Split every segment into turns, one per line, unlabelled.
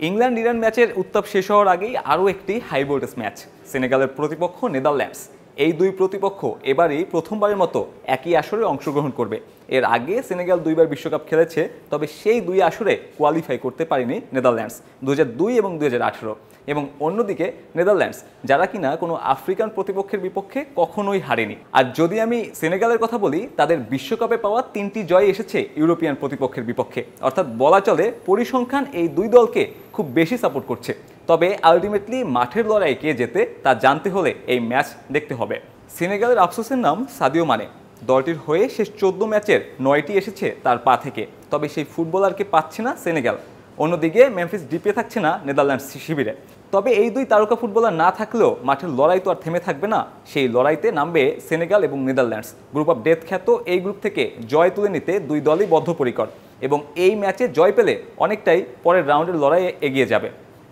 England Iran ম্যাচের উত্তাপ শেষ হওয়ার আগেই আরও একটি হাই ভোল্টেজ ম্যাচ, সেনেগালের প্রতিপক্ষ নেদারল্যান্ডস। এই দুই প্রতিপক্ষ এবারই প্রথমবারের মতো একই আসরে অংশগ্রহণ করবে। এর আগে সেনেগাল দুইবার বিশ্বকাপ খেলেছে, তবে সেই দুই আসরে কোয়ালিফাই করতে পারেনি নেদারল্যান্ডস দু দুই এবং দু হাজার আঠেরো। এবং অন্যদিকে নেদারল্যান্ডস, যারা কিনা কোনো আফ্রিকান প্রতিপক্ষের বিপক্ষে কখনোই হারেনি। আর যদি আমি সেনেগালের কথা বলি, তাদের বিশ্বকাপে পাওয়া তিনটি জয় এসেছে ইউরোপিয়ান প্রতিপক্ষের বিপক্ষে। অর্থাৎ বলা চলে পরিসংখ্যান এই দুই দলকে খুব বেশি সাপোর্ট করছে। তবে আলটিমেটলি মাঠের লড়াই কে যেতে তা জানতে হলে এই ম্যাচ দেখতে হবে। সেনেগালের আফসোসের নাম সাদিও মানে। দলটির হয়ে শেষ চোদ্দ ম্যাচের নয়টি এসেছে তার পা থেকে। তবে সেই ফুটবলারকে পাচ্ছে না সেনেগাল। অন্যদিকে মেমফিস ডিপে থাকছে না নেদারল্যান্ডস শিবিরে। তবে এই দুই তারকা ফুটবলার না থাকলেও মাঠের লড়াই তো আর থেমে থাকবে না। সেই লড়াইতে নামবে সেনেগাল এবং নেদারল্যান্ডস। গ্রুপ অফ ডেথ খ্যাত এই গ্রুপ থেকে জয় তুলে নিতে দুই দলই বদ্ধপরিকর এবং এই ম্যাচে জয় পেলে অনেকটাই পরের রাউন্ডের লড়াইয়ে এগিয়ে যাবে।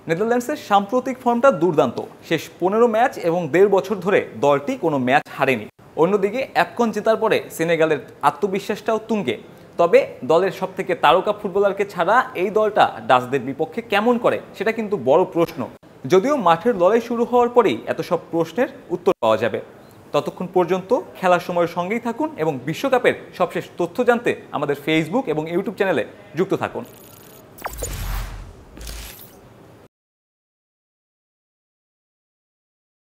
নেদারল্যান্ডসের সাম্প্রতিক ফর্মটা দুর্দান্ত। শেষ পনেরো ম্যাচ এবং দেড় বছর ধরে দলটি কোনো ম্যাচ হারেনি। অন্যদিকে, অ্যাপকন জেতার পরে সেনেগালের আত্মবিশ্বাসটাও তুঙ্গে। তবে দলের সব থেকে তারকা ফুটবলারকে ছাড়া এই দলটা ডাচদের বিপক্ষে কেমন করে, সেটা কিন্তু বড় প্রশ্ন। যদিও মাঠের লড়াই শুরু হওয়ার পরেই এত সব প্রশ্নের উত্তর পাওয়া যাবে। ততক্ষণ পর্যন্ত খেলার সময়ের সঙ্গেই থাকুন এবং বিশ্বকাপের সবশেষ তথ্য জানতে আমাদের ফেসবুক এবং ইউটিউব চ্যানেলে যুক্ত থাকুন।